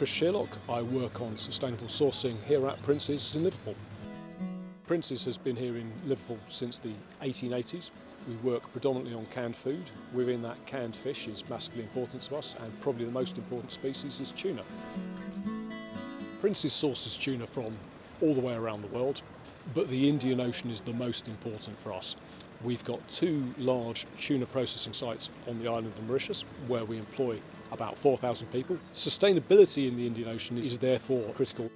Chris Shearlock. I work on sustainable sourcing here at Princes in Liverpool. Princes has been here in Liverpool since the 1880s. We work predominantly on canned food. Within that, canned fish is massively important to us, and probably the most important species is tuna. Princes sources tuna from all the way around the world, but the Indian Ocean is the most important for us. We've got two large tuna processing sites on the island of Mauritius where we employ about 4,000 people. Sustainability in the Indian Ocean is therefore critical.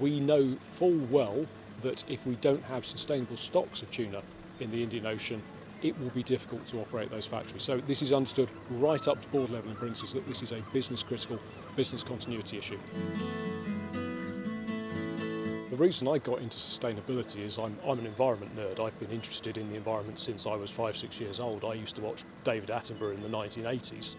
We know full well that if we don't have sustainable stocks of tuna in the Indian Ocean, it will be difficult to operate those factories. So this is understood right up to board level in Princes that this is a business critical, business continuity issue. The reason I got into sustainability is I'm, I'm, an environment nerd. I've been interested in the environment since I was five, six years old. I used to watch David Attenborough in the 1980s.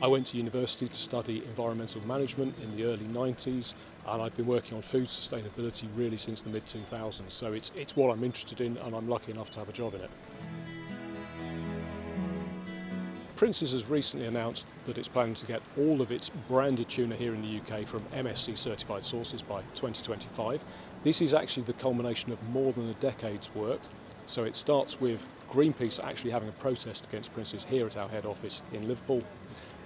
I went to university to study environmental management in the early 90s and I've been working on food sustainability really since the mid 2000s. So it's, it's what I'm interested in and I'm lucky enough to have a job in it. Princes has recently announced that it's planning to get all of its branded tuna here in the UK from MSC certified sources by 2025. This is actually the culmination of more than a decade's work. So it starts with Greenpeace actually having a protest against Princes here at our head office in Liverpool.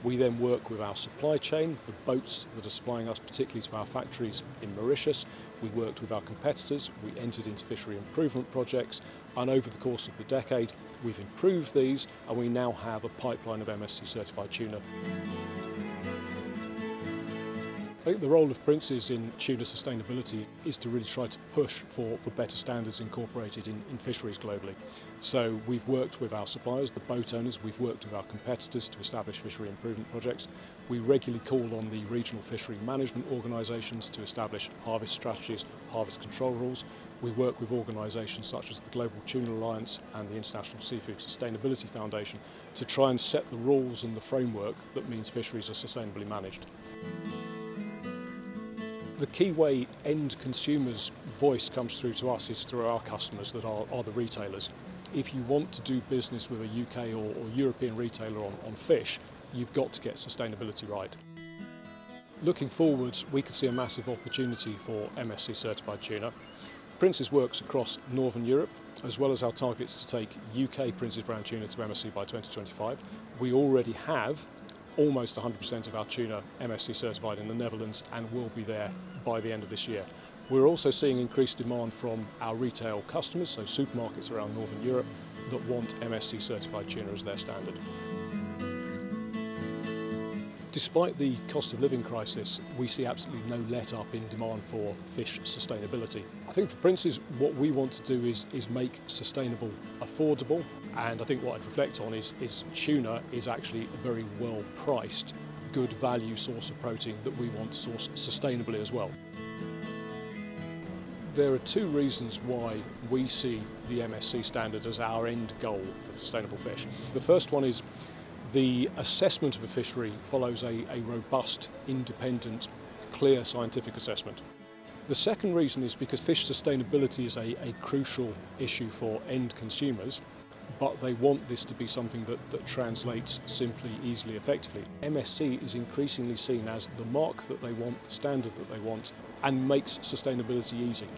We then work with our supply chain, the boats that are supplying us, particularly to our factories in Mauritius. We worked with our competitors, we entered into fishery improvement projects, and over the course of the decade, we've improved these, and we now have a pipeline of MSC certified tuna. I think the role of Princes in tuna sustainability is to really try to push for, for better standards incorporated in, in fisheries globally. So we've worked with our suppliers, the boat owners, we've worked with our competitors to establish fishery improvement projects. We regularly call on the regional fishery management organisations to establish harvest strategies, harvest control rules. We work with organisations such as the Global Tuna Alliance and the International Seafood Sustainability Foundation to try and set the rules and the framework that means fisheries are sustainably managed. The key way end consumers' voice comes through to us is through our customers that are, are the retailers. If you want to do business with a UK or, or European retailer on, on fish, you've got to get sustainability right. Looking forwards, we could see a massive opportunity for MSC certified tuna. Princes works across Northern Europe, as well as our targets to take UK Princes Brown tuna to MSC by 2025. We already have almost 100% of our tuna MSC certified in the Netherlands and will be there by the end of this year. We're also seeing increased demand from our retail customers, so supermarkets around Northern Europe, that want MSC certified tuna as their standard. Despite the cost of living crisis, we see absolutely no let up in demand for fish sustainability. I think for Princes, what we want to do is, is make sustainable affordable. And I think what I'd reflect on is, is tuna is actually a very well priced, good value source of protein that we want to source sustainably as well. There are two reasons why we see the MSC standard as our end goal for sustainable fish. The first one is the assessment of a fishery follows a, a robust, independent, clear scientific assessment. The second reason is because fish sustainability is a, a, crucial issue for end consumers, but they want this to be something that, that translates simply, easily, effectively. MSC is increasingly seen as the mark that they want, the standard that they want, and makes sustainability easy.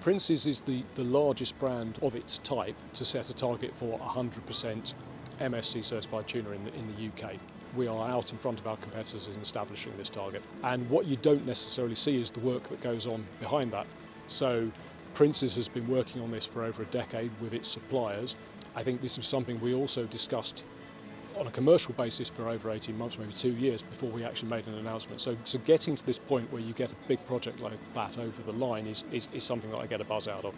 Princes is the, the largest brand of its type to set a target for 100% MSC certified tuna in the, in the UK. We are out in front of our competitors in establishing this target. And what you don't necessarily see is the work that goes on behind that. So Princes has been working on this for over a decade with its suppliers. I think this is something we also discussed on a commercial basis for over 18 months, maybe two years before we actually made an announcement. So, so getting to this point where you get a big project like that over the line is, is, is something that I get a buzz out of.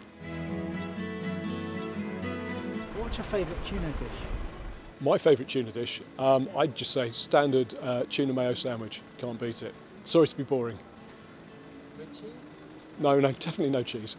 What's your favourite tuna dish? My favourite tuna dish, um, I'd just say standard uh, tuna mayo sandwich. Can't beat it. Sorry to be boring. With cheese? No, no, definitely no cheese.